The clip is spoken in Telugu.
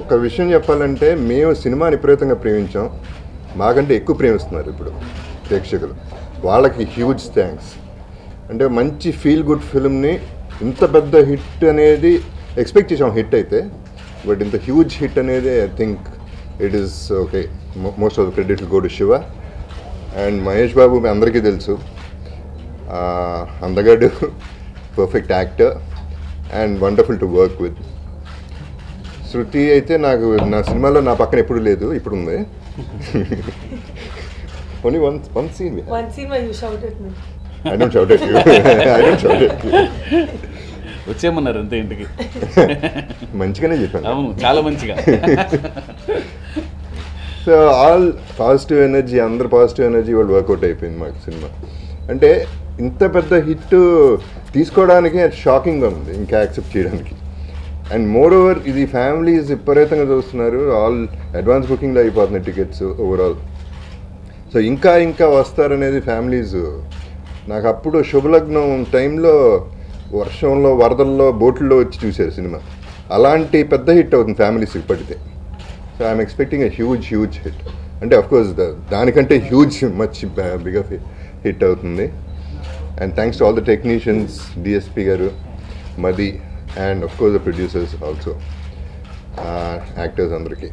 ఒక విషయం చెప్పాలంటే మేము సినిమాని విపరీతంగా ప్రేమించాం. మాకంటే ఎక్కువ ప్రేమిస్తున్నారు ఇప్పుడు ప్రేక్షకులు. వాళ్ళకి హ్యూజ్ థ్యాంక్స్ అంటే మంచి ఫీల్ గుడ్ ఫిల్మ్ని ఇంత పెద్ద హిట్ అనేది ఎక్స్పెక్ట్ చేసాం. హిట్ అయితే బట్ ఇంత హ్యూజ్ హిట్ అనేది I think it is okay most of the credit go to Shiva and Mahesh Babu మీ అందరికీ తెలుసు. అందగాడు perfect actor and wonderful to work with Shruti అయితే నాకు నా సినిమాలో నా పక్కన ఎప్పుడు లేదు ఇప్పుడు ఉంది only one one scene One scene where you shouted at me. I don't shout at you I don't shout at you వచ్చేయమన్నారు అంతే ఇంటికి. మంచిగానే చెప్పాను. అవును చాలా మంచిగా. సో ఆల్ పాజిటివ్ ఎనర్జీ అందరు పాజిటివ్ ఎనర్జీ వాళ్ళు వర్కౌట్ అయిపోయింది మాకు సినిమా. అంటే ఇంత పెద్ద హిట్ తీసుకోవడానికి షాకింగ్గా ఉంది ఇంకా యాక్సెప్ట్ చేయడానికి. అండ్ మోర్ ఓవర్ ఇది ఫ్యామిలీస్ విపరీతంగా చూస్తున్నారు. ఆల్ అడ్వాన్స్ బుకింగ్లో అయిపోతున్నాయి టికెట్స్ ఓవరాల్ సో ఇంకా ఇంకా వస్తారనేది ఫ్యామిలీస్ నాకు అప్పుడు శుభలగ్నం టైంలో వర్షంలో వరదల్లో బోట్లో వచ్చి చూశారు సినిమా. అలాంటి పెద్ద హిట్ అవుతుంది ఫ్యామిలీస్కి పడితే so I'm expecting a huge huge hit అంటే అఫ్కోర్స్ దానికంటే హ్యూజ్ మచ్ బిగ్ హిట్ అవుతుంది. And thanks to all the technicians DSP గారు Madhi and of course the producers also actors అందరికీ